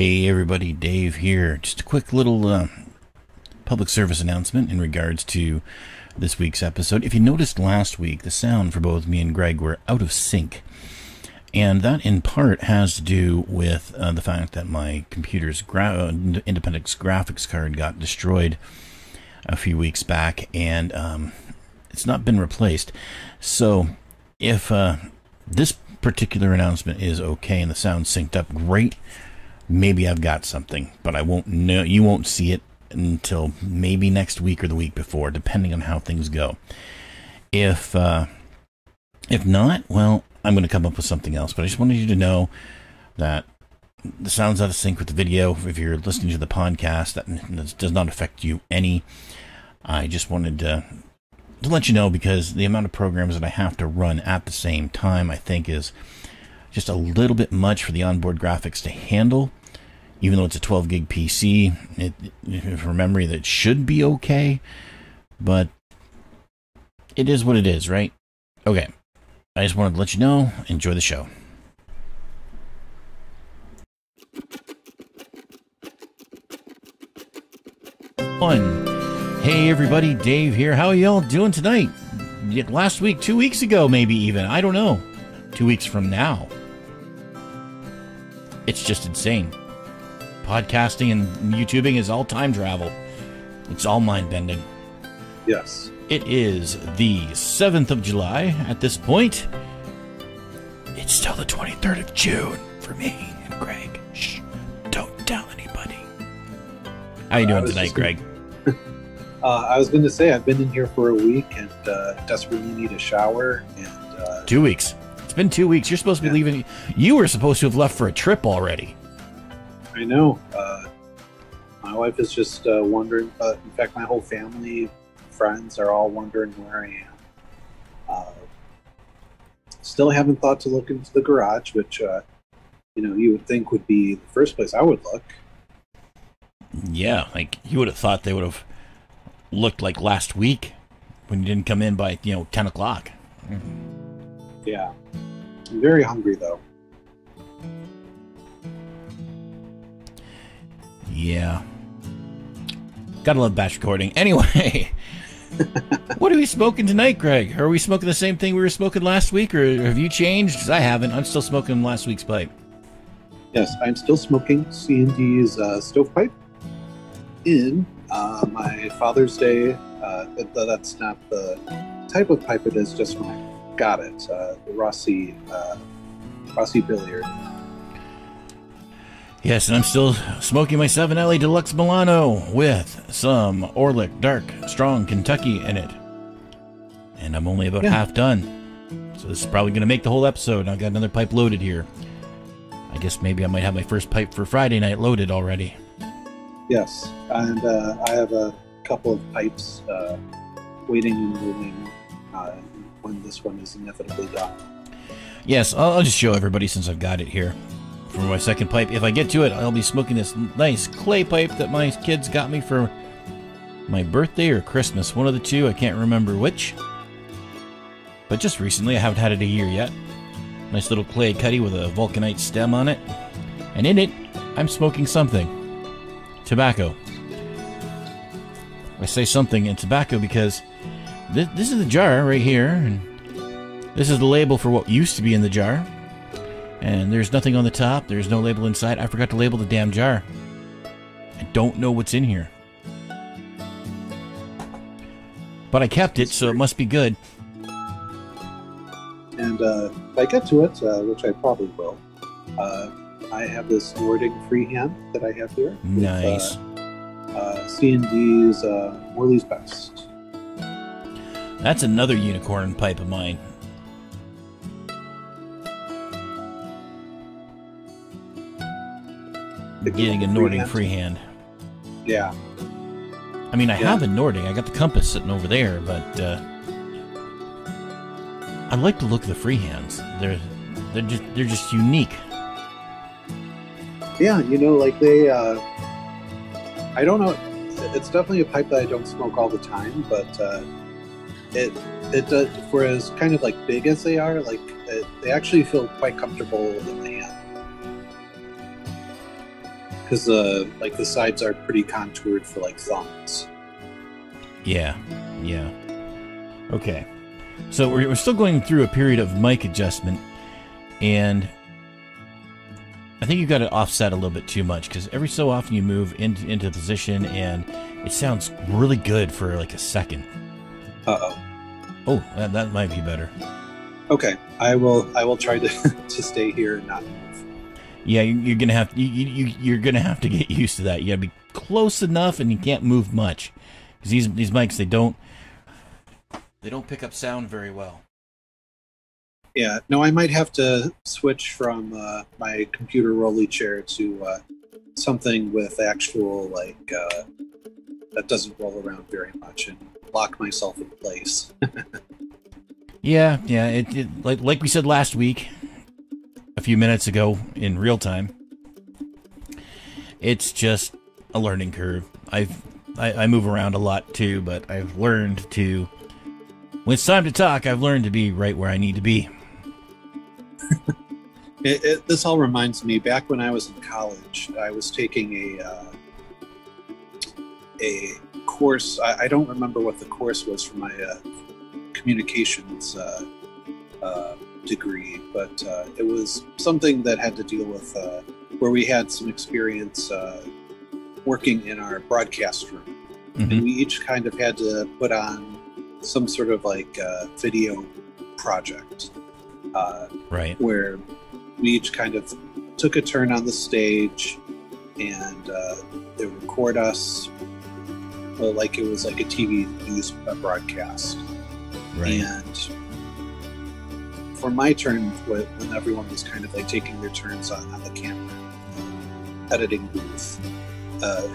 Hey everybody, Dave here. Just a quick little uh, public service announcement in regards to this week's episode. If you noticed last week, the sound for both me and Greg were out of sync. And that in part has to do with uh, the fact that my computer's gra- Independence graphics card got destroyed a few weeks back and um, it's not been replaced. So if uh, this particular announcement is okay and the sound synced up great, maybe I've got something, but I won't know. You won't see it until maybe next week or the week before, depending on how things go. If uh, if not, well, I'm going to come up with something else. But I just wanted you to know that the sound's out of sync with the video. If you're listening to the podcast, that does not affect you any. I just wanted to to let you know because the amount of programs that I have to run at the same time, I think, is just a little bit much for the onboard graphics to handle. Even though it's a 12 gig PC, it, for memory, that should be okay, but it is what it is, right? Okay. I just wanted to let you know. Enjoy the show. One. Hey everybody, Dave here. How are y'all doing tonight? Last week, two weeks ago, maybe even. I don't know. Two weeks from now. It's just insane. Podcasting and YouTubing is all time travel. It's all mind bending. Yes. It is the 7th of July at this point. It's still the 23rd of June for me and Greg. Shh. Don't tell anybody. How you doing tonight, Greg? Uh, I was going to say I've been in here for a week and uh, desperately need a shower. And uh, two weeks. It's been two weeks. You're supposed to be yeah. leaving. You were supposed to have left for a trip already. I know. Uh, my wife is just uh, wondering. Uh, in fact, my whole family, friends, are all wondering where I am. still haven't thought to look into the garage, which you know you would think would be the first place I would look. Yeah, like you would have thought they would have looked like last week when you didn't come in by you know 10 o'clock yeah i'm very hungry though yeah gotta love batch recording anyway what are we smoking tonight greg are we smoking the same thing we were smoking last week or have you changed i haven't i'm still smoking last week's pipe yes i'm still smoking c&d's uh, stovepipe in uh, my Father's Day. Uh, that's not the type of pipe it is. Just when I got it, uh, the Rossi uh, Rossi Billiard. Yes, and I'm still smoking my Savinelli Deluxe Milano with some Orlik Dark Strong Kentucky in it. And I'm only about yeah. half done. So this is probably going to make the whole episode. I've got another pipe loaded here. I guess maybe I might have my first pipe for Friday night loaded already. Yes, and uh, I have a couple of pipes uh, waiting and moving uh, when this one is inevitably done. Yes, I'll just show everybody since I've got it here. For my second pipe, if I get to it, I'll be smoking this nice clay pipe that my kids got me for my birthday or Christmas. One of the two, I can't remember which. But just recently, I haven't had it a year yet. Nice little clay cutty with a vulcanite stem on it. And in it, I'm smoking something tobacco. I say something in tobacco because this, this is the jar right here, and this is the label for what used to be in the jar. And there's nothing on the top, there's no label inside. I forgot to label the damn jar. I don't know what's in here. But I kept it, so it must be good. And uh, if I get to it, uh, which I probably will, uh, I have this Nordic freehand that I have here. Nice. With, uh, uh, C&D's uh, Morley's Best. That's another unicorn pipe of mine. Getting a Nordic freehand. Yeah. I mean, I yeah. have a Nordic. I got the compass sitting over there, but uh, I like to look of the freehands. They're they're just they're just unique yeah, you know, like they, uh, I don't know. It's definitely a pipe that I don't smoke all the time, but uh, it it does for as kind of like big as they are, like it, they actually feel quite comfortable in the hand. Because uh, like the sides are pretty contoured for like thumbs. Yeah, yeah. Okay. So we're, we're still going through a period of mic adjustment, and I think you got to offset a little bit too much because every so often you move into into position and it sounds really good for like a second. Uh oh. Oh, that, that might be better. Okay, I will. I will try to to stay here and not move. Yeah, you- you're gonna have you, you you're gonna have to get used to that. You gotta be close enough, and you can't move much because these these mics they don't they don't pick up sound very well. Yeah. No, I might have to switch from uh, my computer rolly chair to uh, something with actual like uh, that doesn't roll around very much and lock myself in place. Yeah, yeah. It, it like like we said last week, a few minutes ago in real time. It's just a learning curve. I've I, I move around a lot too, but I've learned to. When it's time to talk, I've learned to be right where I need to be. It, it, this all reminds me back when I was in college. I was taking a uh, a course. I, I don't remember what the course was for my uh, communications uh, uh, degree, but uh, it was something that had to deal with uh, where we had some experience uh, working in our broadcast room, and Mhm. we each kind of had to put on some sort of like uh, video project. Uh, Right. where we each kind of took a turn on the stage and uh, they would record us like it was like a TV news broadcast. Right. And for my turn, when when everyone was kind of like taking their turns on, on the camera, editing booth, uh,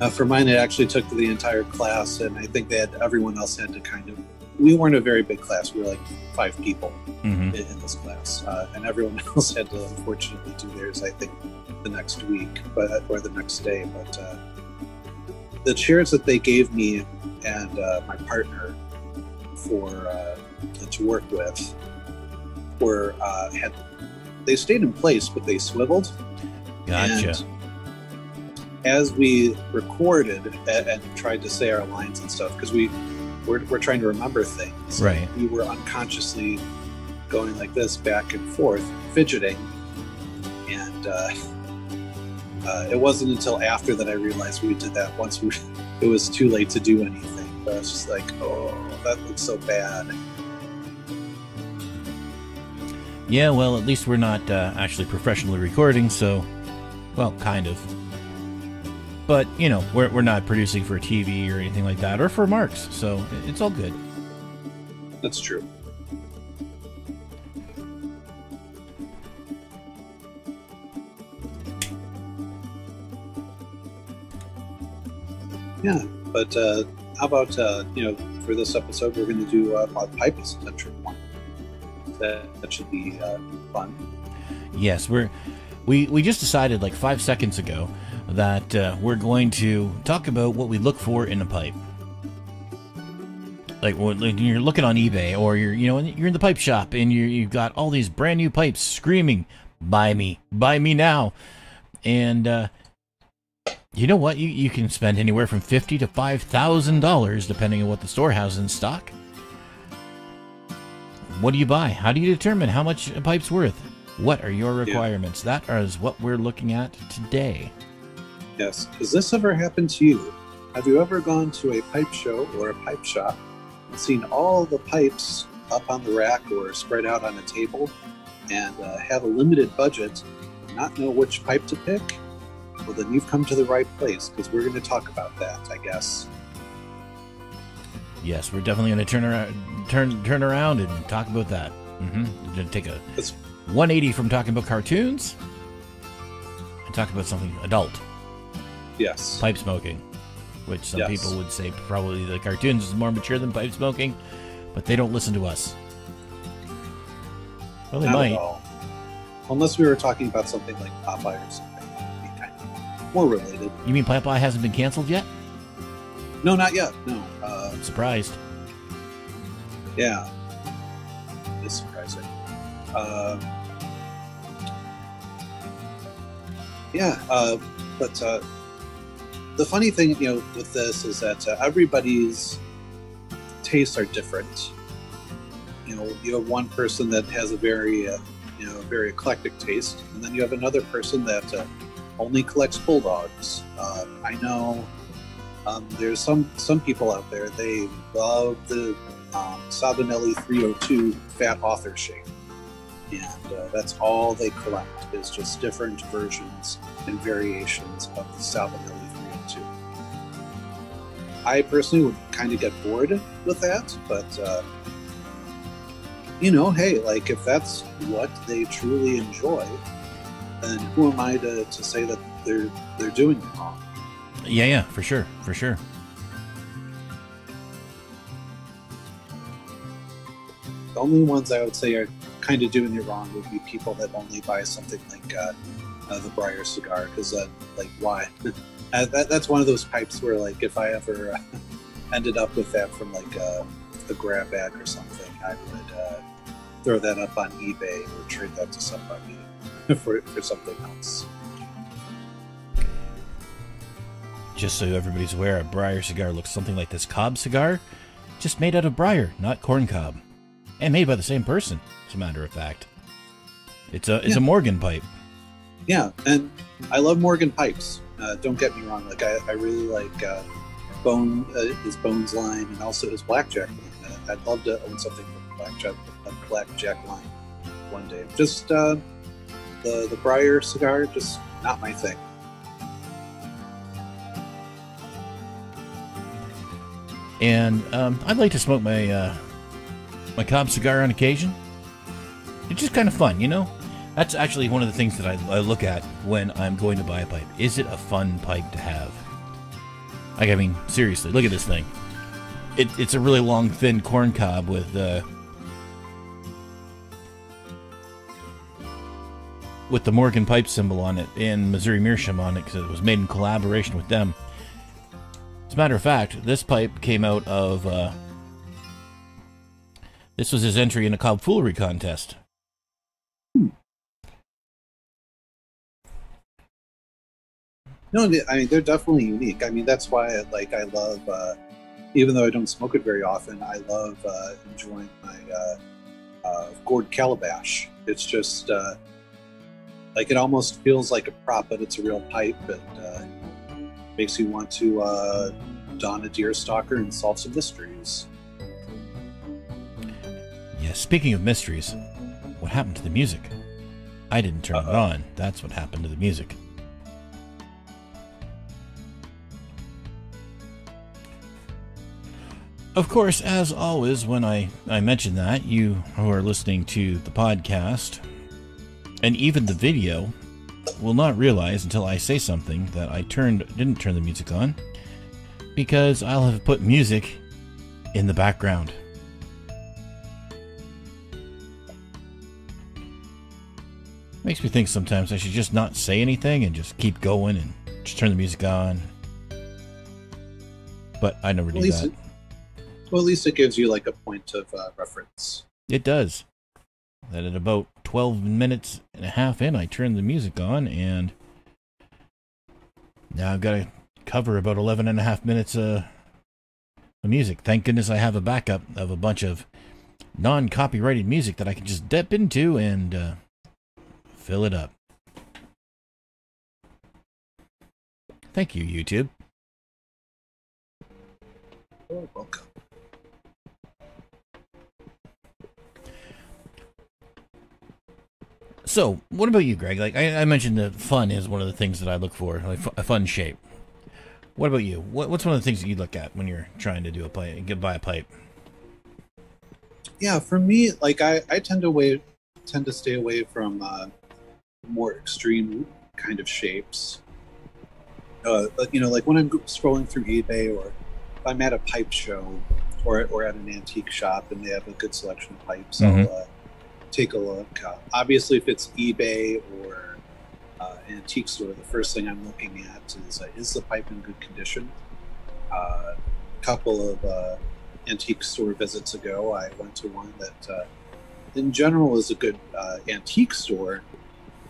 uh, for mine, it actually took the entire class, and I think that everyone else had to kind of. We weren't a very big class. We were like five people hmm in, in this class, uh, and everyone else had to unfortunately do theirs. I think the next week, but or the next day. But uh, the chairs that they gave me and uh, my partner for to work with were uh, had they stayed in place, but they swiveled. Gotcha. And as we recorded and, and tried to say our lines and stuff, because we we're, we're trying to remember things, Right. we were unconsciously going like this back and forth, fidgeting, and uh, uh, it wasn't until after that I realized we did that. Once we, it was too late to do anything. But I was just like, oh, that looks so bad. Yeah, well, at least we're not uh, actually professionally recording, so, well, kind of. But, you know, we're, we're not producing for TV or anything like that, or for Marks, so it's all good. That's true. Yeah, but uh, how about uh, you know for this episode we're going to do uh, a pipe centric one. That, that should be uh, fun. Yes, we're we we just decided like five seconds ago that uh, we're going to talk about what we look for in a pipe. Like when you're looking on eBay, or you're you know you're in the pipe shop and you you've got all these brand new pipes screaming, "Buy me, buy me now!" And uh, you know what? You you can spend anywhere from fifty to five thousand dollars depending on what the store has in stock. What do you buy? How do you determine how much a pipe's worth? What are your requirements? That is what we're looking at today. Yes. Has this ever happened to you? Have you ever gone to a pipe show or a pipe shop and seen all the pipes up on the rack or spread out on a table and uh, have a limited budget and not know which pipe to pick? Well, then you've come to the right place because we're going to talk about that, I guess. Yes, we're definitely going to turn around, turn turn around and talk about that. Mm-hmm. We're going to take a It's- 180 from talking about cartoons and talk about something adult, Yes. pipe smoking, which some Yes. people would say probably the cartoons is more mature than pipe smoking, but they don't listen to us. Well, they Not might. Unless we were talking about something like Popeye or something. It'd be kind of more related. You mean Popeye hasn't been canceled yet? No, not yet. No. Uh, Surprised. Yeah. It's surprising. Um, Yeah, uh, but uh, the funny thing, you know, with this is that uh, everybody's tastes are different. You know, you have one person that has a very, uh, you know, very eclectic taste, and then you have another person that uh, only collects bulldogs. Uh, I know um, there's some some people out there they love the um, Savinelli 302 Fat Author shape, and uh, that's all they collect is just different versions and variations of the Savinelli 302. I personally would kind of get bored with that, but uh, you know, hey, like if that's what they truly enjoy, then who am I to, to say that they're they're doing it wrong? Yeah, yeah, for sure, for sure. The only ones I would say are kind of doing it wrong would be people that only buy something like uh, uh, the Briar cigar, because uh, like why? Uh, that, that's one of those pipes where like if I ever uh, ended up with that from like a, a grab bag or something, I would uh, throw that up on eBay or trade that to somebody for for something else. Just so everybody's aware, a briar cigar looks something like this cob cigar, just made out of briar, not corn cob, and made by the same person. As a matter of fact, it's a it's Yeah. a Morgan pipe. Yeah, and I love Morgan pipes. Uh, don't get me wrong; like I, I really like uh, Bone uh, his Bones line and also his Blackjack line. Uh, I'd love to own something from Blackjack Blackjack line one day. Just uh, the the Briar cigar, just not my thing. And um, I'd like to smoke my uh, my cob cigar on occasion. It's just kind of fun, you know. That's actually one of the things that I, I look at when I'm going to buy a pipe. Is it a fun pipe to have? Like, I mean, seriously, look at this thing. It, it's a really long, thin corn cob with uh, with the Morgan pipe symbol on it and Missouri Meerschaum on it because it was made in collaboration with them. As a matter of fact, this pipe came out of. Uh, this was his entry in a cob foolery contest. No, I mean they're definitely unique. I mean that's why like I love, uh, even though I don't smoke it very often, I love uh, enjoying my uh, uh, gourd calabash. It's just uh, like it almost feels like a prop, but it's a real pipe, and makes you want to uh, don a deer stalker and solve some mysteries. Yeah, speaking of mysteries, what happened to the music? I didn't turn it Uh-oh. on. That's what happened to the music. Of course, as always, when I, I mention that, you who are listening to the podcast and even the video will not realize until I say something that I turned didn't turn the music on because I'll have put music in the background. Makes me think sometimes I should just not say anything and just keep going and just turn the music on. But I never do that. it, well, at least it gives you like a point of uh, reference. It does. That at about 12 minutes and a half in, I turned the music on, and now I've got to cover about 11 and a half minutes uh, of music. Thank goodness I have a backup of a bunch of non copyrighted music that I can just dip into and uh, fill it up. Thank you, YouTube. Oh, welcome. So, what about you, Greg? Like I, I mentioned, that fun is one of the things that I look for, like a fun shape. What about you? What, what's one of the things that you look at when you're trying to do a pipe, get buy a pipe? yeah for me like i i tend to wait tend to stay away from uh more extreme kind of shapes uh you know like when i'm scrolling through ebay or if i'm at a pipe show or or at an antique shop and they have a good selection of pipes Mhm. i'll uh, take a look uh, obviously if it's ebay or uh, an antique store the first thing i'm looking at is uh, is the pipe in good condition uh, couple of uh, antique store visits ago, I went to one that, uh, in general, is a good uh, antique store,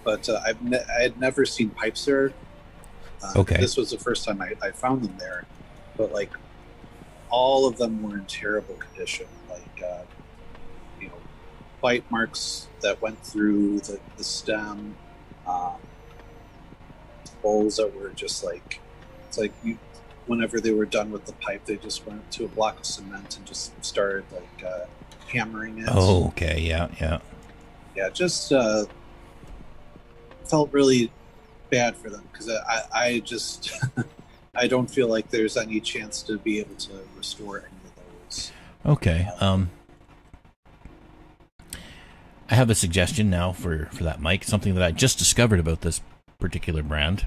but uh, I've ne- I had never seen pipes there. Uh, Okay. This was the first time I, I found them there, but like all of them were in terrible condition. Like uh, bite marks that went through the, the stem, um, holes that were just like it's like you. Whenever they were done with the pipe, they just went to a block of cement and just started like uh, hammering it Oh, okay. Yeah, yeah. yeah, just uh, felt really bad for them because I, I just I don't feel like there's any chance to be able to restore any of those. Okay. Um, I have a suggestion now for for that mic. Something that I just discovered about this particular brand.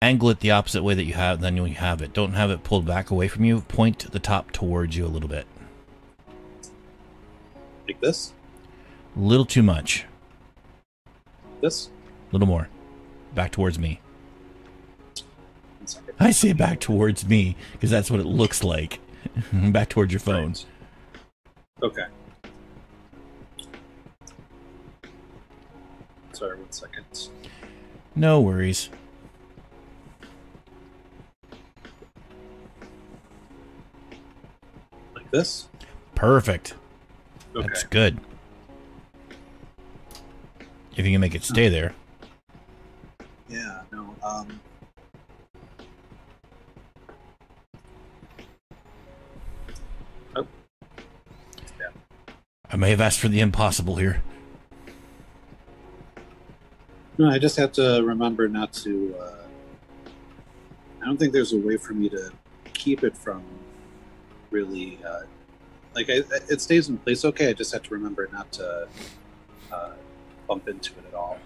Angle it the opposite way that you have, then you have it. Don't have it pulled back away from you. Point the top towards you a little bit. Like this, A little too much. this. A little more. Back towards me. I say back towards me because that's what it looks like. back towards your phone. Right. Okay. Sorry, one second. No worries. Like this. Perfect. Okay. That's good. If you can make it stay there. Yeah. No. Um. Oh. I may have asked for the impossible here. No, I just have to remember not to. Uh, I don't think there's a way for me to keep it from really. Uh, like, I, it stays in place okay. I just have to remember not to uh, bump into it at all.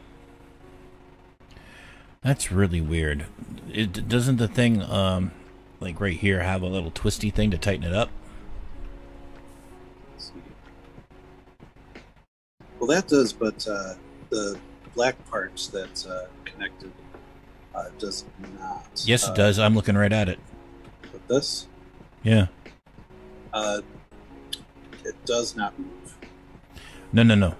That's really weird. It doesn't the thing um like right here have a little twisty thing to tighten it up? Well, that does, but uh, the black parts that's uh, connected uh, does not. Yes, Uh, it does. I'm looking right at it. But this, Yeah. uh, it does not move. No, no, no.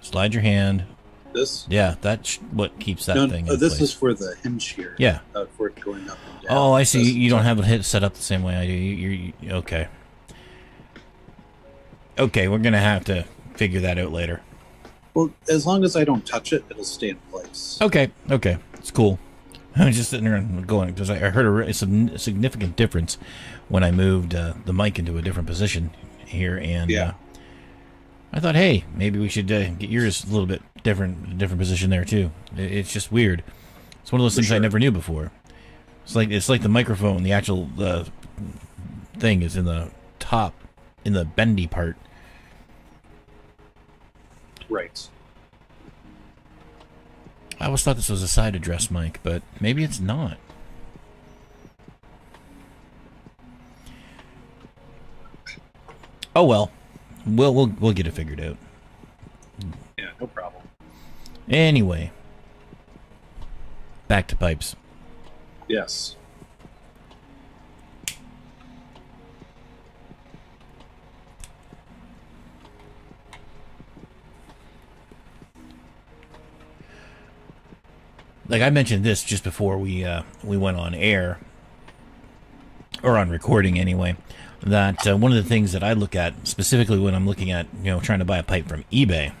Slide your hand. This. Yeah, that's what keeps that no, thing uh, in this place. is for the hinge here. yeah. uh, for it going up and down. Oh, I see. This- You don't have it hit set up the same way I do. You, you, you okay? Okay, we're gonna have to figure that out later. Well, as long as I don't touch it, it'll stay in place. Okay, okay, it's cool. I was just sitting there and going because I heard a, some significant difference when I moved uh, the mic into a different position here, and Yeah. uh, I thought, hey, maybe we should uh, get yours a little bit different, different position there too. It, it's just weird. It's one of those For things I never knew before. It's like it's like the microphone, the actual uh, thing is in the top, in the bendy part. Right. I always thought this was a side address mic, but maybe it's not. Oh well, we'll we'll we'll get it figured out. Yeah, no problem. Anyway, back to pipes. Yes. Like I mentioned this just before we uh, we went on air, or on recording anyway. That uh, one of the things that I look at specifically when I'm looking at you know trying to buy a pipe from eBay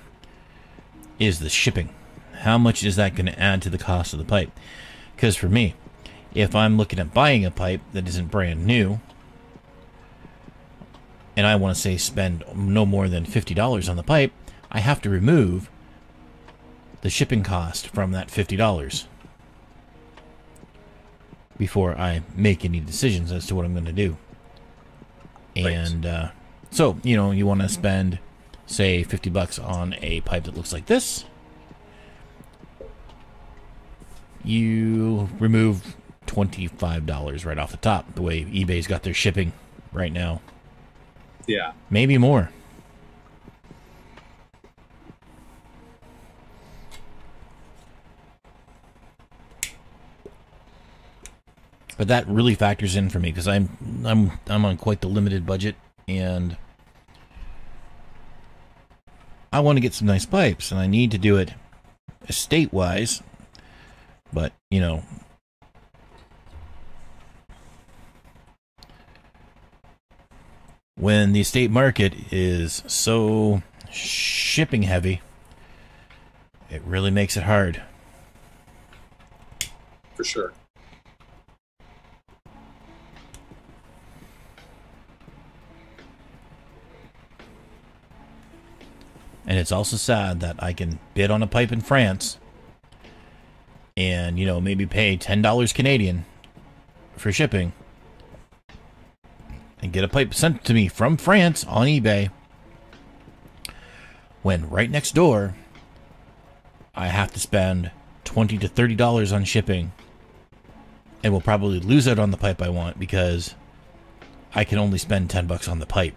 is the shipping. How much is that going to add to the cost of the pipe? Because for me, if I'm looking at buying a pipe that isn't brand new, and I want to say spend no more than fifty dollars on the pipe, I have to remove the shipping cost from that fifty dollars before I make any decisions as to what I'm going to do. And uh, so, you know, you want to spend, say, fifty bucks on a pipe that looks like this. You remove twenty-five dollars right off the top. The way eBay's got their shipping right now, Yeah. maybe more. But that really factors in for me because I'm I'm I'm on quite the limited budget and I want to get some nice pipes, and I need to do it estate wise. But you know, when the estate market is so shipping heavy, it really makes it hard. For sure. And it's also sad that I can bid on a pipe in France and, you know, maybe pay $10 Canadian for shipping and get a pipe sent to me from France on eBay when right next door I have to spend 20 to $30 on shipping and will probably lose out on the pipe I want because I can only spend 10 bucks on the pipe.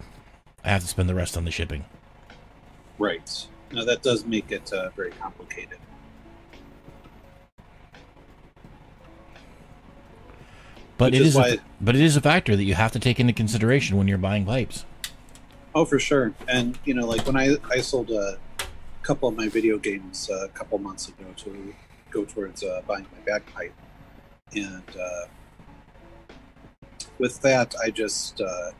I have to spend the rest on the shipping. Right. Now that does make it uh, very complicated. But Which it is is, why- a, but it is a factor that you have to take into consideration when you're buying pipes. Oh, for sure. And you know, like when I I sold a couple of my video games uh, a couple months ago to go towards uh, buying my bagpipe, and uh, with that, I just uh,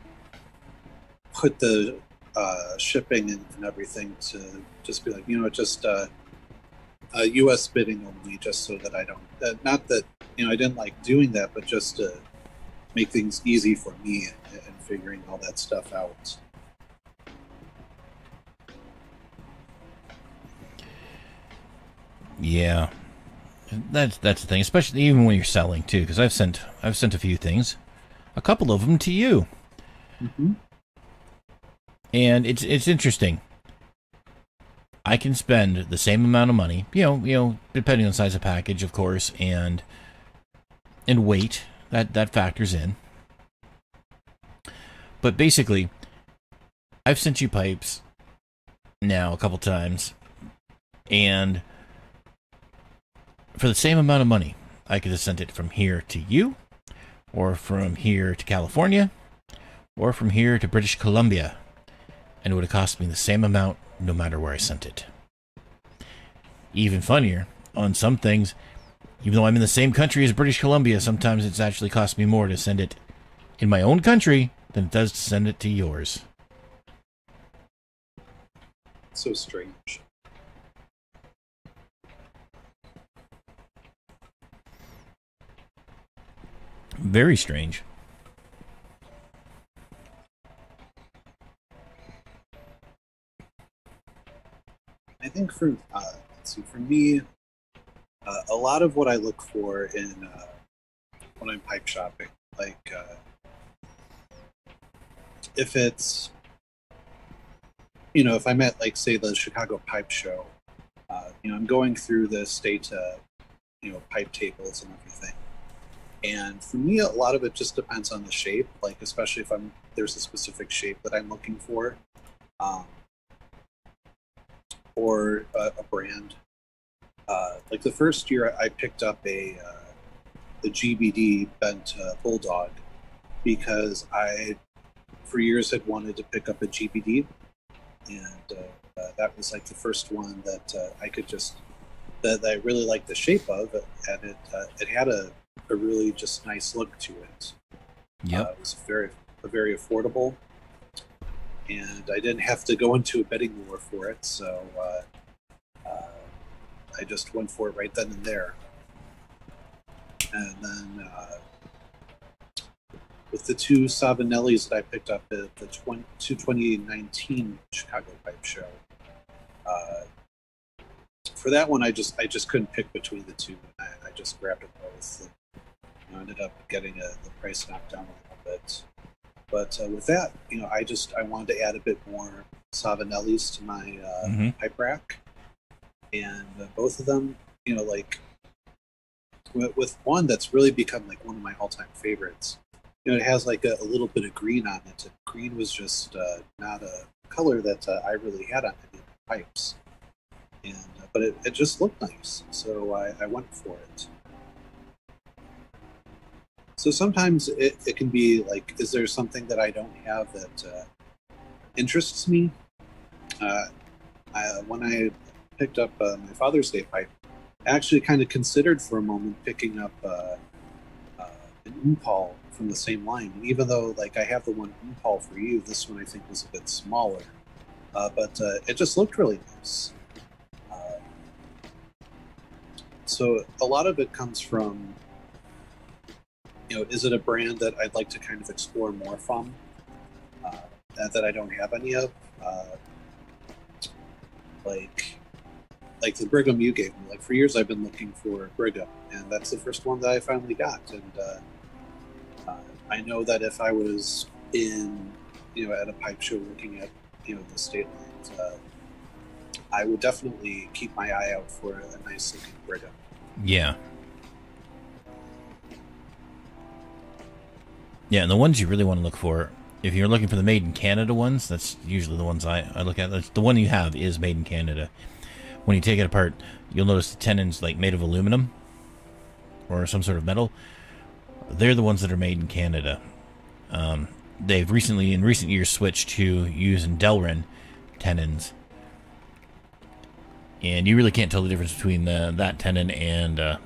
put the uh, shipping and, and everything to just be like, you know, just uh, uh, U.S. bidding only, just so that I don't. Uh, not that you know, I didn't like doing that, but just to make things easy for me and, and figuring all that stuff out. Yeah, that's that's the thing, especially even when you're selling too. Because I've sent I've sent a few things, a couple of them to you, Mm-hmm. And it's it's interesting. I can spend the same amount of money, you know, you know, depending on the size of package, of course, and and weight that that factors in. But basically, I've sent you pipes now a couple times, and for the same amount of money, I could have sent it from here to you, or from here to California, or from here to British Columbia, and it would have cost me the same amount no matter where I sent it. Even funnier, on some things, even though I'm in the same country as British Columbia, sometimes it's actually cost me more to send it in my own country than it does to send it to yours. So strange. Very strange. I think for uh, see, for me, uh, a lot of what I look for in uh, when I'm pipe shopping, like uh, if it's you know, if I'm at like say the Chicago Pipe Show, uh, you know, I'm going through the state, uh, you know, pipe tables and everything. And for me, a lot of it just depends on the shape. Like, especially if I'm there's a specific shape that I'm looking for. Um, or a, a brand. Uh, like the first year, I picked up a uh, the GBD bent uh, bulldog because I, for years, had wanted to pick up a GBD, and uh, uh, that was like the first one that uh, I could just that, that I really liked the shape of, and it uh, it had a, a really just nice look to it. Uh, it was very very affordable, and I didn't have to go into a betting war for it. So uh, uh, I just went for it right then and there. And then uh, with the two Savinellis that I picked up at the 20, 2019 Chicago Pipe Show, uh, for that one I just I just couldn't pick between the two. I, I just grabbed them both. And, you know, ended up getting a, the price knocked down a little bit. But uh, with that, you know, I just I wanted to add a bit more Savinellis to my uh, Mhm. pipe rack, and uh, both of them, you know, like with, with one that's really become like one of my all-time favorites. You know, it has like a, a little bit of green on it. And green was just uh, not a color that uh, I really had on any of the pipes, and uh, but it, it just looked nice, so I, I went for it. So sometimes it, it can be like, is there something that I don't have that uh, interests me? Uh, I, when I picked up uh, my Father's Day pipe, I actually kind of considered for a moment picking up uh, uh, an Impal from the same line. And even though like I have the one Impal for you, this one I think was a bit smaller, uh, but it just looked really nice. So a lot of it comes from, you know, is it a brand that I'd like to kind of explore more from? Uh, that, that I don't have any of. Uh, like like the Brigham you gave me. Like for years, I've been looking for Brigham, and that's the first one that I finally got. And uh, uh, I know that if I was in, you know, at a pipe show looking at, you know, the state lines, uh, I would definitely keep my eye out for a nice looking Brigham. Yeah. Yeah, and the ones you really want to look for, if you're looking for the made in Canada ones, that's usually the ones I, I look at. That's, the one you have is made in Canada. When you take it apart, you'll notice the tenons like made of aluminum or some sort of metal. They're the ones that are made in Canada. Um, they've recently, in recent years, switched to using Delrin tenons, and you really can't tell the difference between the, that tenon and uh,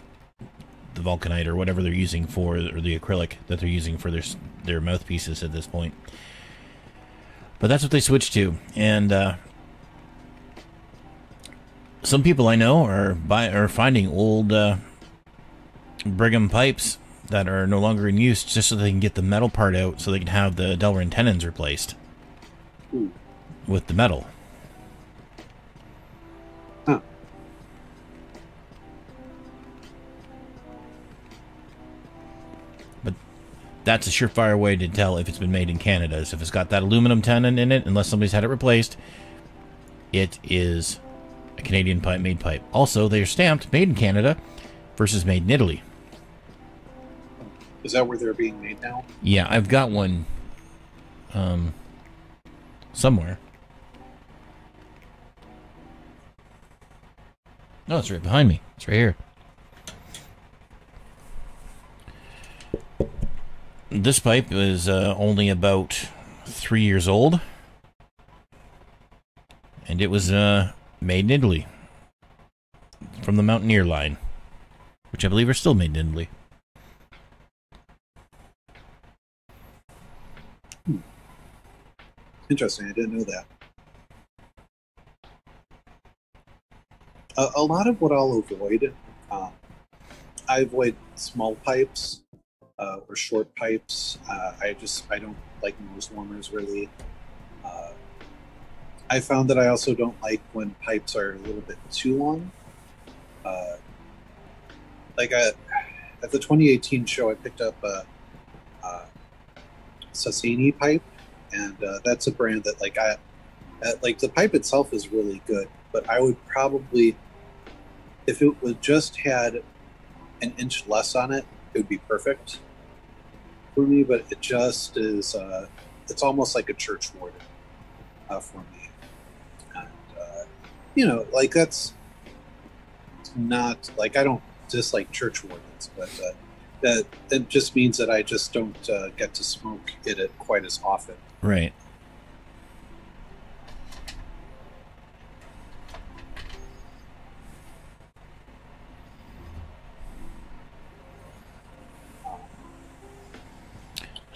the vulcanite or whatever they're using for, or the acrylic that they're using for their their mouthpieces at this point. But that's what they switched to, and uh, some people I know are buy are finding old uh, Brigham pipes that are no longer in use just so they can get the metal part out so they can have the Delrin tenons replaced Ooh. with the metal. That's a surefire way to tell if it's been made in Canada. Is if it's got that aluminum tenon in it, unless somebody's had it replaced, it is a Canadian pipe made pipe. Also, they are stamped made in Canada versus made in Italy. Is that where they're being made now? Yeah, I've got one um somewhere. No, it's right behind me. It's right here. This pipe is uh, only about three years old, and it was uh, made in Italy from the Mountaineer line, which I believe are still made in Italy. Interesting. I didn't know that. A, a lot of what I'll avoid, um, I avoid small pipes uh, or short pipes. Uh, I just I don't like nose warmers really. Uh, I found that I also don't like when pipes are a little bit too long. Uh, like at, at the 2018 show, I picked up a, a Sasieni pipe, and uh, that's a brand that like I uh, like the pipe itself is really good, but I would probably if it would just had an inch less on it, it would be perfect for me. But it just is. Uh, it's almost like a church warden uh, for me, and uh, you know, like that's not like I don't dislike church wardens, but uh, that just means that I just don't uh, get to smoke it quite as often. Right.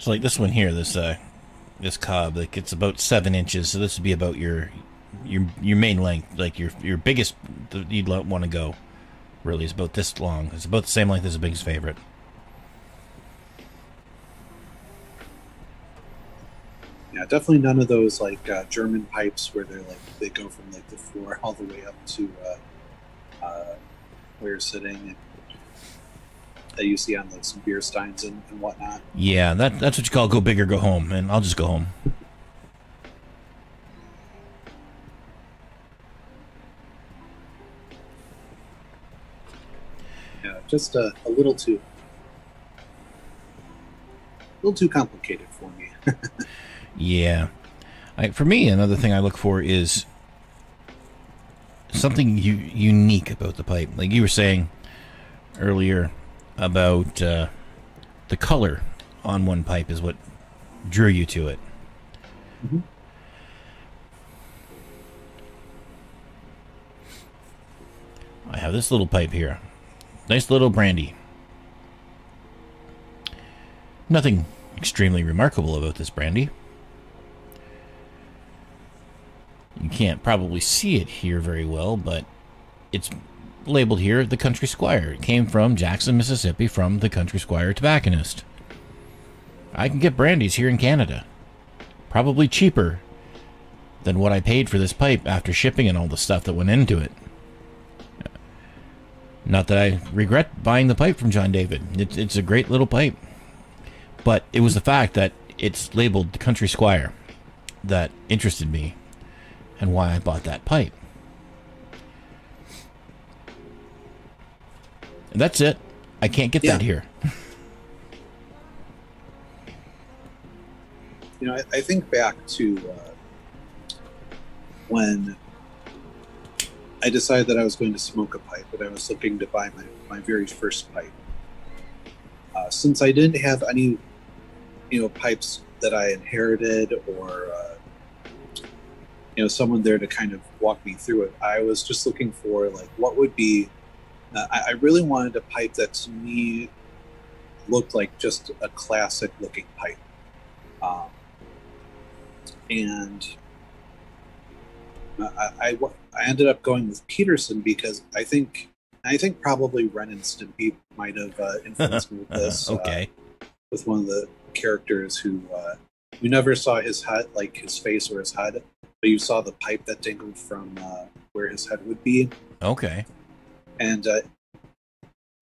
So like this one here, this uh, this cob, like it's about seven inches. So this would be about your your your main length, like your your biggest you'd want to go. Really, is about this long. It's about the same length as the biggest favorite. Yeah, definitely none of those like uh, German pipes where they're like they go from like the floor all the way up to uh, uh, where you're sitting that you see on like some beer steins and, and whatnot. Yeah, that that's what you call go big or go home, and I'll just go home. Yeah, just a, a little too, a little too complicated for me. Yeah. I, for me, another thing I look for is something u- unique about the pipe. Like you were saying earlier about uh, the color on one pipe is what drew you to it. Mhm. I have this little pipe here. Nice little brandy. Nothing extremely remarkable about this brandy. You can't probably see it here very well, but it's labeled here the Country Squire. It came from Jackson, Mississippi, from the Country Squire tobacconist. I can get brandies here in Canada. Probably cheaper than what I paid for this pipe after shipping and all the stuff that went into it. Not that I regret buying the pipe from John David. It's, it's a great little pipe. But it was the fact that it's labeled the Country Squire that interested me and why I bought that pipe. That's it. I can't get Yeah. that here. You know, I, I think back to uh, when I decided that I was going to smoke a pipe, and I was looking to buy my, my very first pipe. Uh, since I didn't have any, you know, pipes that I inherited or, uh, you know, someone there to kind of walk me through it, I was just looking for like what would be. Uh, I, I really wanted a pipe that to me looked like just a classic looking pipe. Um, and I, I, I ended up going with Peterson because I think I think probably Ren and Stimpy might have uh, influenced me with this. uh, with one of the characters who uh, you never saw his head, like his face or his head, but you saw the pipe that dangled from uh, where his head would be. Okay. And uh,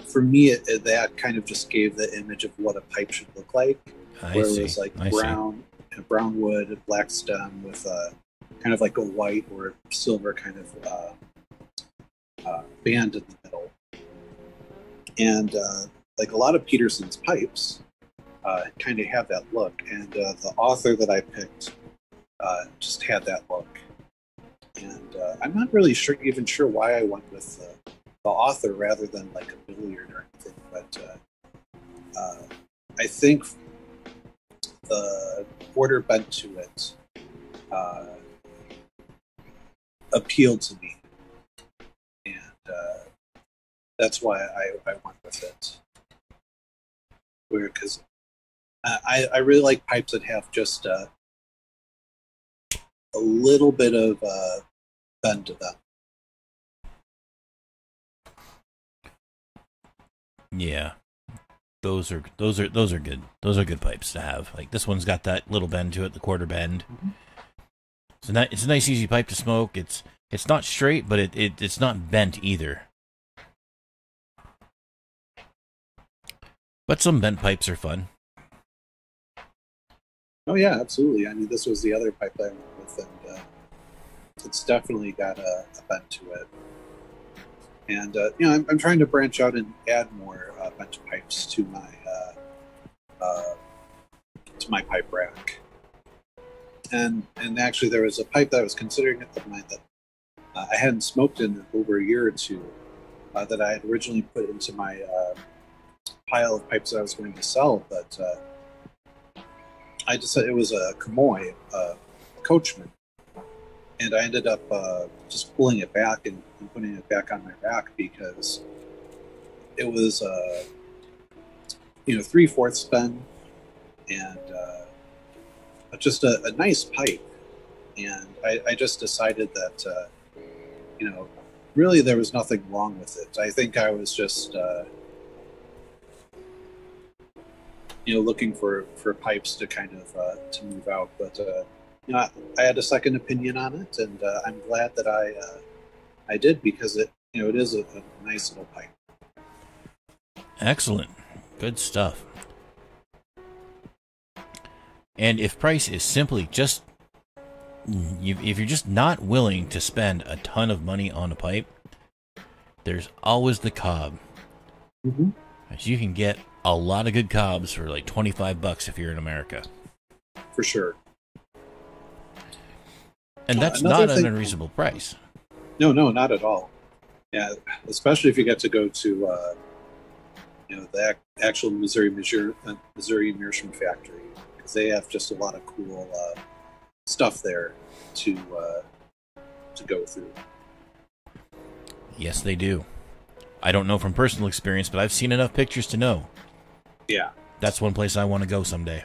for me, it, it- that kind of just gave the image of what a pipe should look like I where see. it was like I brown, a brown wood, a black stem with a kind of like a white or silver kind of uh, uh, band in the middle. And uh, like a lot of Peterson's pipes uh, kind of have that look. And uh, the author that I picked uh, just had that look. And uh, I'm not really sure, even sure why I went with the, the author rather than like a billiard or anything. But uh, uh, I think the quarter bent to it uh, appealed to me, and uh, that's why I, I went with it. Where because I, I really like pipes that have just uh, a little bit of uh, bend to them. Yeah. Those are those are those are good. Those are good pipes to have. Like this one's got that little bend to it, the quarter bend. Mhm. It's a ni- it's a nice easy pipe to smoke. It's it's not straight, but it, it it's not bent either. But some bent pipes are fun. Oh yeah, absolutely. I mean, this was the other pipe I went with, and uh, it's definitely got a, a bend to it. And uh, you know, I'm, I'm trying to branch out and add more uh, bent pipes to my uh, uh, to my pipe rack. And and actually, there was a pipe that I was considering at the moment that uh, I hadn't smoked in over a year or two uh, that I had originally put into my pile of pipes that I was going to sell, but. I decided it was a Comoy Coachman, and I ended up uh, just pulling it back and, and putting it back on my rack because it was, uh, you know, three fourths bend and uh, just a, a nice pipe. And I, I just decided that, uh, you know, really there was nothing wrong with it. I think I was just. Uh, you know, looking for for pipes to kind of uh, to move out. But you know, I, had a second opinion on it, and uh, I'm glad that I uh, I did because it you know it is a, a nice little pipe. Excellent. Good stuff. And if price is simply just if you're just not willing to spend a ton of money on a pipe, there's always the cob. Mm-hmm. As you can get a lot of good cobs for like 25 bucks if you're in America. For sure. And Uh, that's another not an thing- unreasonable price. No, no, not at all. Yeah, especially if you get to go to uh, you know the ac- actual Missouri Missouri, uh, Missouri Meerschaum factory because they have just a lot of cool uh, stuff there to uh, to go through. Yes, they do. I don't know from personal experience, but I've seen enough pictures to know. Yeah, That's one place I want to go someday.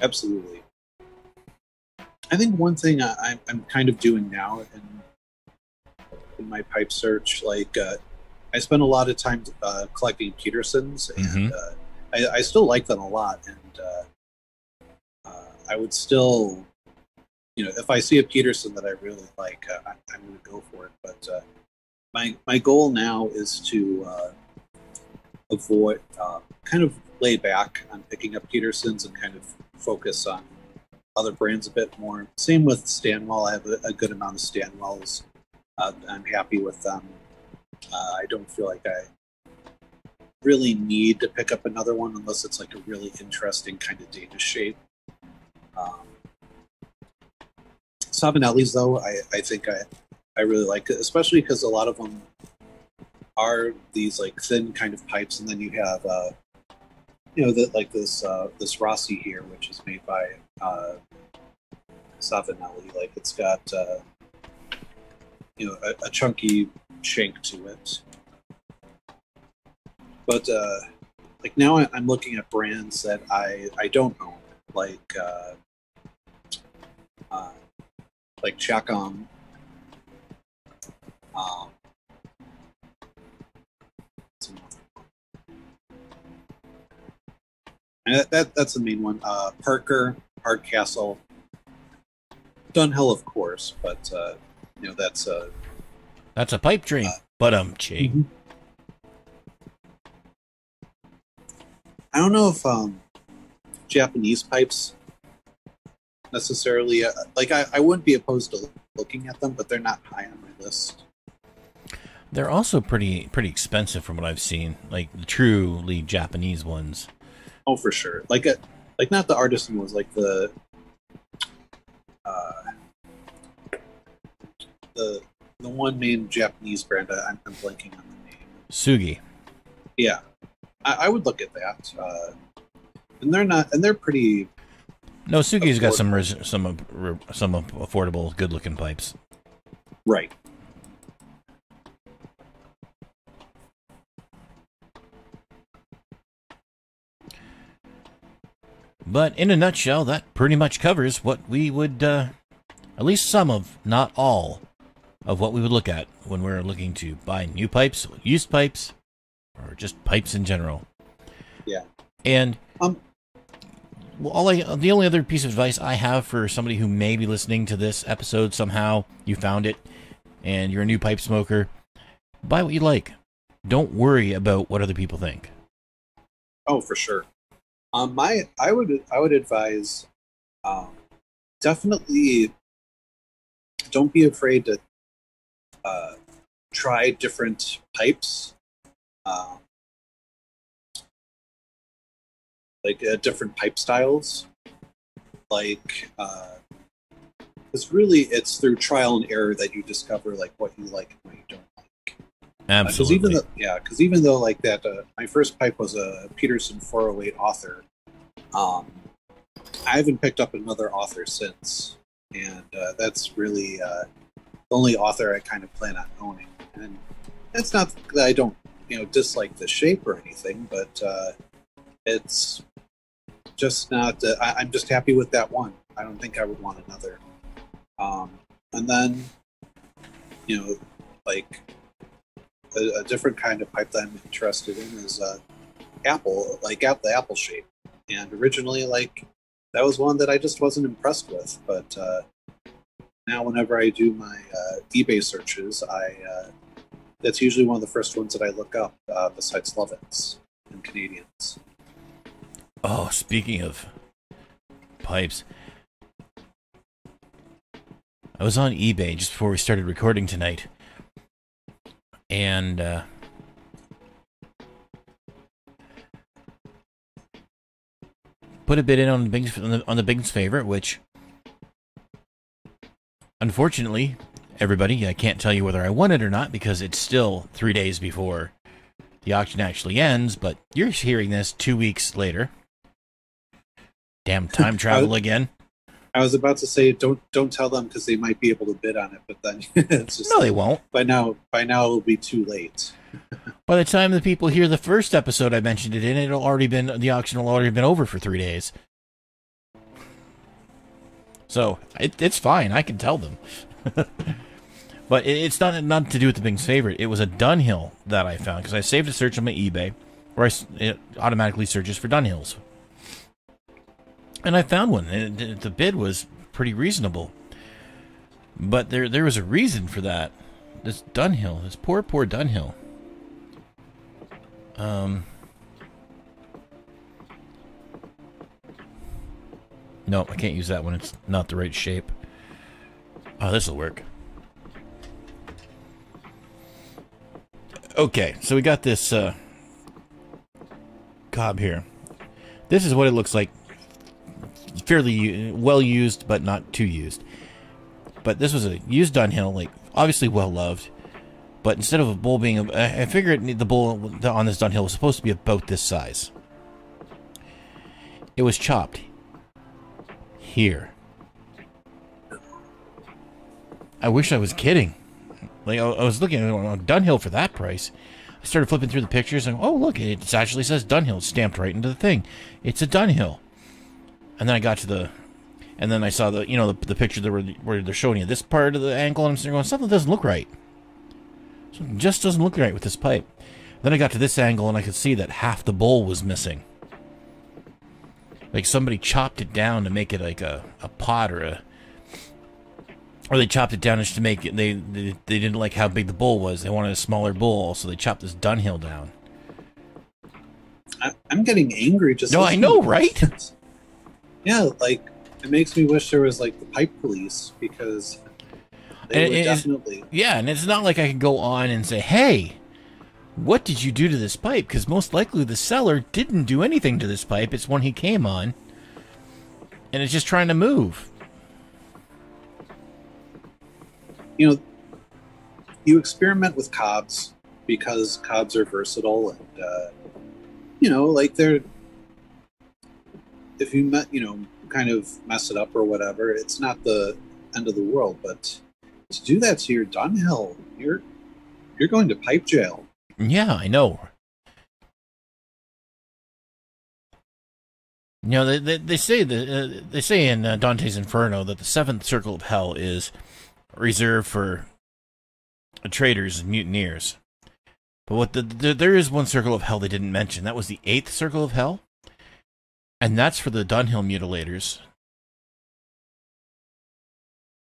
absolutely. I think one thing I, I'm, I'm kind of doing now in in my pipe search, like uh, I spend a lot of time uh, collecting Petersons, and Mhm. uh, I, I still like them a lot. And uh, uh, I would still, you know, if I see a Peterson that I really like, uh, I, I'm going to go for it. But uh, my my goal now is to uh, avoid, uh, kind of lay back on picking up Petersons and kind of focus on other brands a bit more. Same with Stanwell. I have a, a good amount of Stanwells. Uh, I'm happy with them. Uh, I don't feel like I really need to pick up another one unless it's like a really interesting kind of data shape. Um, Savinelli's, though, I, I think I, I really like it, especially because a lot of them are these like thin kind of pipes, and then you have, uh, you know, that like this uh, this Rossi here, which is made by uh, Savinelli. Like it's got uh, you know a, a chunky shank to it, but uh, like now I- I'm looking at brands that I I don't own, like uh, uh, like Chacom. Um? And that, that that's the main one. Uh, Parker, Hardcastle, Dunhill, of course, but uh, you know that's uh, That's a pipe dream. But um, gee. I don't know if um, Japanese pipes necessarily uh, like I, I wouldn't be opposed to looking at them, but they're not high on my list. They're also pretty pretty expensive from what I've seen. Like the truly Japanese ones. Oh, for sure. Like a like not the artisan ones, like the uh, the the one main Japanese brand. I, I'm, I'm blanking on the name. Tsuge. Yeah, I, I would look at that. Uh, and they're not, and they're pretty. No, Tsuge's got some res- some some affordable, good looking pipes. Right. But in a nutshell, that pretty much covers what we would, uh, at least some of, not all, of what we would look at when we're looking to buy new pipes, used pipes, or just pipes in general. Yeah. And Um. well, all I, the only other piece of advice I have for somebody who may be listening to this episode somehow, you found it, and you're a new pipe smoker, buy what you like. Don't worry about what other people think. Oh, for sure. Um, my I would I would advise, um, definitely don't be afraid to uh, try different pipes, um, like uh, different pipe styles. Like, because really, it's through trial and error that you discover like what you like and what you don't like. Because Absolutely. even though, yeah, because even though like that, uh, my first pipe was a Peterson 408 author. Um, I haven't picked up another author since, and uh, that's really uh, the only author I kind of plan on owning. And it's not that I don't, you know, dislike the shape or anything, but uh, it's just not. Uh, I, I'm just happy with that one. I don't think I would want another. Um, and then, you know, like a, a different kind of pipe that I'm interested in is uh, apple, like out the apple shape. And originally, like that was one that I just wasn't impressed with. But uh, now, whenever I do my uh, eBay searches, I uh, that's usually one of the first ones that I look up, uh, besides Lovats and Canadians. Oh, speaking of pipes, I was on eBay just before we started recording tonight, and put a bid in on the Bing's on the, on the Bing's favorite, which unfortunately, everybody, I can't tell you whether I won it or not because it's still three days before the auction actually ends. But you're hearing this two weeks later. Damn time travel again. I was about to say don't don't tell them because they might be able to bid on it, but then it's just No, they won't. by now by now it'll be too late. By the time the people hear the first episode I mentioned it in, it'll already been the auction will already been over for three days. So it, it's fine. I can tell them. but it, it's not not to do with the Bing's favorite. It was a Dunhill that I found because I saved a search on my eBay, where I it automatically searches for Dunhills, and I found one. And the bid was pretty reasonable, but there there was a reason for that. This Dunhill, this poor poor Dunhill. Um. Nope, I can't use that one. It's not the right shape. Oh, this will work. Okay, so we got this uh, cob here. This is what it looks like. Fairly well used, but not too used. But this was a used Dunhill, like obviously well loved. But instead of a bowl being, a, I figured the bowl on this Dunhill was supposed to be about this size. It was chopped here. I wish I was kidding. Like I, I was looking at oh, Dunhill for that price. I started flipping through the pictures and oh look, it actually says Dunhill stamped right into the thing. It's a Dunhill. And then I got to the, and then I saw the you know the, the picture that were where they're showing you this part of the ankle and I'm going something doesn't look right. Something just doesn't look right with this pipe. Then I got to this angle and I could see that half the bowl was missing. Like somebody chopped it down to make it like a, a pot or a or they chopped it down just to make it they, they they didn't like how big the bowl was. They wanted a smaller bowl, so they chopped this Dunhill down. I, I'm getting angry just. No, I know, right? Yeah, like it makes me wish there was like the pipe police because they And would it is- definitely. Yeah, and it's not like I can go on and say, "Hey, what did you do to this pipe?" Because most likely the seller didn't do anything to this pipe. It's one he came on, and it's just trying to move. you know, you experiment with cobs because cobs are versatile and, uh, you know, like they're, if you met, you know, kind of mess it up or whatever, it's not the end of the world. But to do that to your Dunhill, you're you're going to pipe jail. Yeah, I know. You know, they, they, they say that uh, they say in uh, Dante's Inferno that the seventh circle of hell is reserved for traitors and mutineers. But what the, the there is one circle of hell they didn't mention. That was the eighth circle of hell, and that's for the Dunhill mutilators.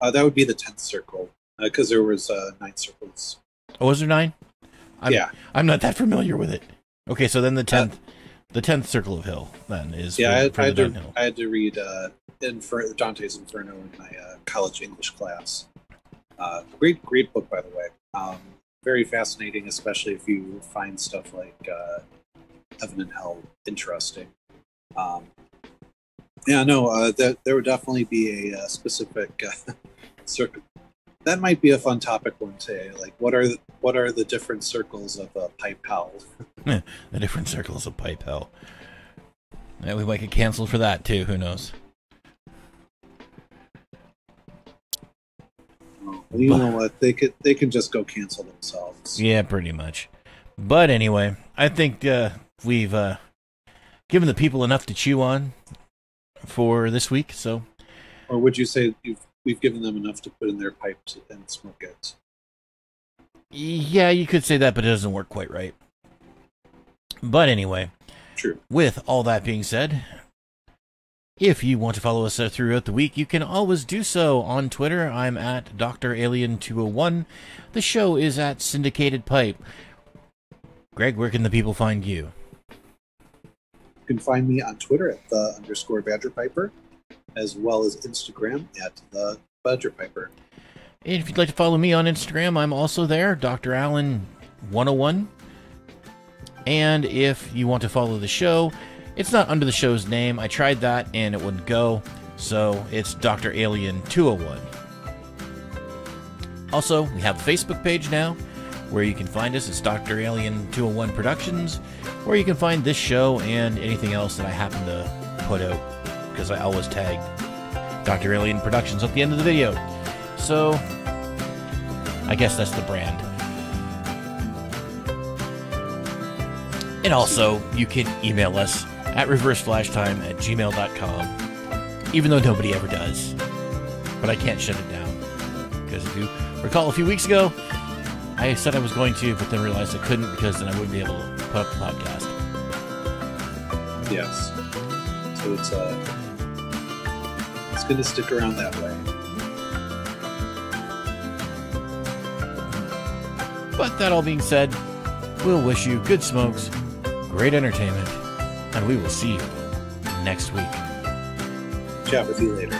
Uh, that would be the tenth circle because there was uh, nine circles. Oh, was there nine? I'm, yeah, I'm not that familiar with it. Okay, so then the tenth, the tenth circle of hell then is yeah. I, had- I, the had to. I had to read uh, Infer- Dante's Inferno in my uh, college English class. Uh, great, great book, by the way. Um, very fascinating, especially if you find stuff like uh, Heaven and Hell interesting. Um, yeah, no, uh, that there would definitely be a, uh specific uh, circle. That might be a fun topic one day. Like, what are the, what are the different circles of uh, pipe hell? the different circles of pipe hell. Yeah, we might get canceled for that too. Who knows? Well, you know what? They could they can just go cancel themselves. Yeah, pretty much. But anyway, I think uh, we've uh, given the people enough to chew on for this week. So Or would you say you've, we've given them enough to put in their pipes and smoke it? yeah, you could say that, but it doesn't work quite right. But anyway, True. with all that being said, if you want to follow us uh, throughout the week, you can always do so on Twitter. I'm at Dr. Alien 201. The show is at Syndicated Pipe. Greg, where can the people find you? You can find me on Twitter at the underscore Badger Piper, as well as Instagram at the Badger Piper. And if you'd like to follow me on Instagram, I'm also there, Dr. Alien 101. And if you want to follow the show, it's not under the show's name. I tried that and it wouldn't go. So it's Dr. Alien 201. Also, we have a Facebook page now where you can find us. It's Dr. Alien 201 Productions, where you can find this show and anything else that I happen to put out because I always tag Dr. Alien Productions at the end of the video. So, I guess that's the brand. And also, you can email us at reverseflashtime at gmail.com, even though nobody ever does. But I can't shut it down. Because if you recall a few weeks ago, I said I was going to, but then realized I couldn't because then I wouldn't be able to put up the podcast. Yes. So it's uh, it's going to stick around that way. But that all being said, we'll wish you good smokes, great entertainment, and we will see you next week. Chat with you later.